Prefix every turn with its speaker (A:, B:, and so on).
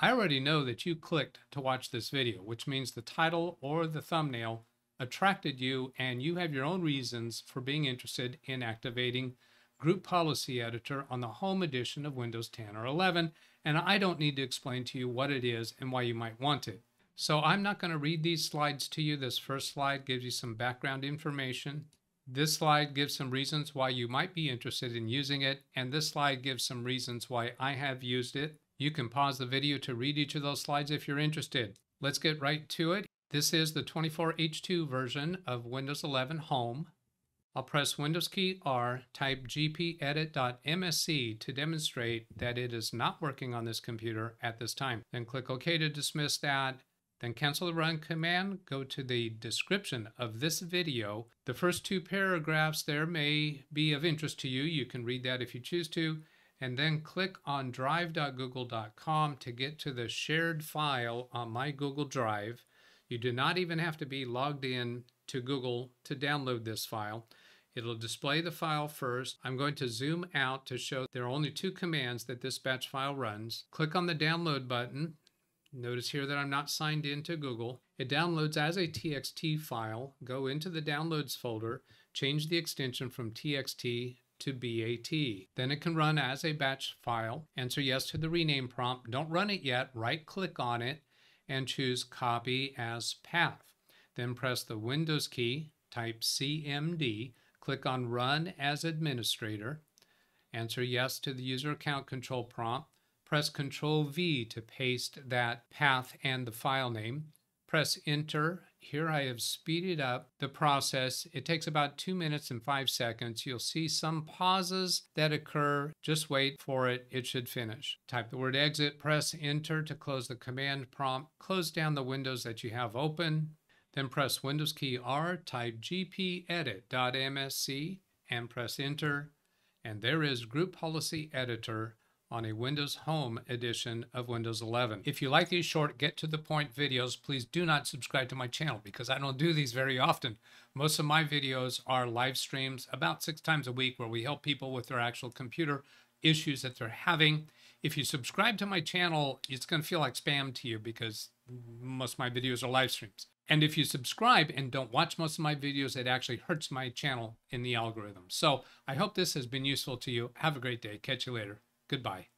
A: I already know that you clicked to watch this video, which means the title or the thumbnail attracted you and you have your own reasons for being interested in activating Group Policy Editor on the home edition of Windows 10 or 11, and I don't need to explain to you what it is and why you might want it. So I'm not going to read these slides to you. This first slide gives you some background information. This slide gives some reasons why you might be interested in using it, and this slide gives some reasons why I have used it. You can pause the video to read each of those slides if you're interested. Let's get right to it. This is the 24H2 version of Windows 11 Home. I'll press Windows key R, type gpedit.msc to demonstrate that it is not working on this computer at this time. Then click OK to dismiss that. Then cancel the run command, go to the description of this video. The first two paragraphs there may be of interest to you. You can read that if you choose to. And then click on drive.google.com to get to the shared file on my Google Drive. You do not even have to be logged in to Google to download this file. It'll display the file first. I'm going to zoom out to show there are only two commands that this batch file runs. Click on the download button. Notice here that I'm not signed in to Google. It downloads as a TXT file. Go into the downloads folder, change the extension from TXT to BAT. Then it can run as a batch file. Answer yes to the rename prompt. Don't run it yet. Right click on it and choose copy as path. Then press the Windows key, type CMD, Click on Run as Administrator. Answer yes to the user account control prompt. Press Control V to paste that path and the file name. Press Enter. Here I have speeded up the process. It takes about two minutes and five seconds. You'll see some pauses that occur. Just wait for it. It should finish. Type the word exit. Press Enter to close the command prompt. Close down the windows that you have open. Then press Windows key R, type gpedit.msc, and press Enter. And there is Group Policy Editor on a Windows Home edition of Windows 11. If you like these short, get to the point videos, please do not subscribe to my channel because I don't do these very often. Most of my videos are live streams about six times a week where we help people with their actual computer issues that they're having. If you subscribe to my channel, it's going to feel like spam to you because most of my videos are live streams. And if you subscribe and don't watch most of my videos, it actually hurts my channel in the algorithm. So I hope this has been useful to you. Have a great day. Catch you later. Goodbye.